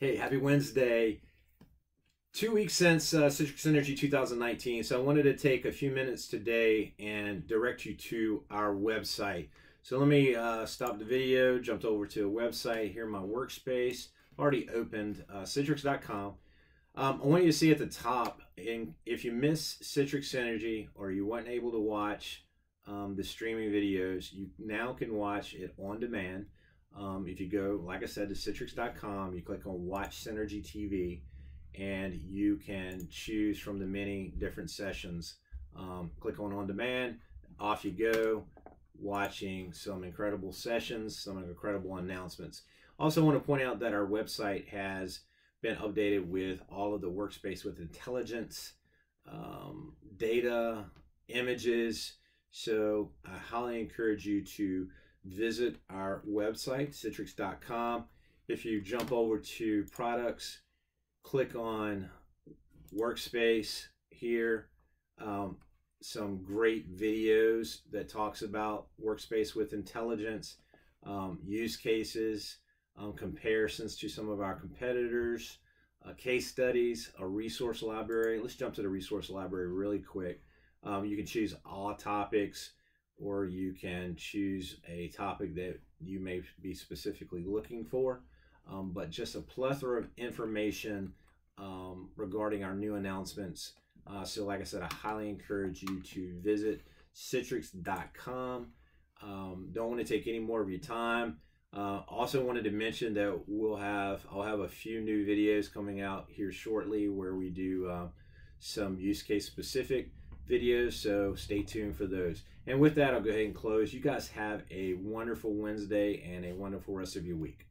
Hey, happy Wednesday. Two weeks since uh, Citrix Synergy 2019, so I wanted to take a few minutes today and direct you to our website. So let me uh, stop the video, jumped over to a website here my workspace, already opened uh, citrix.com. Um, I want you to see at the top, and if you miss Citrix Synergy or you weren't able to watch um, the streaming videos, you now can watch it on demand. Um, if you go, like I said, to citrix.com, you click on Watch Synergy TV, and you can choose from the many different sessions. Um, click on On Demand, off you go, watching some incredible sessions, some incredible announcements. Also, want to point out that our website has been updated with all of the workspace with intelligence, um, data, images. So, I highly encourage you to visit our website, citrix.com. If you jump over to products, click on workspace here. Um, some great videos that talks about workspace with intelligence, um, use cases, um, comparisons to some of our competitors, uh, case studies, a resource library. Let's jump to the resource library really quick. Um, you can choose all topics or you can choose a topic that you may be specifically looking for. Um, but just a plethora of information um, regarding our new announcements. Uh, so, like I said, I highly encourage you to visit citrix.com. Um, don't want to take any more of your time. Uh, also wanted to mention that we'll have I'll have a few new videos coming out here shortly where we do uh, some use case specific videos, so stay tuned for those. And with that, I'll go ahead and close. You guys have a wonderful Wednesday and a wonderful rest of your week.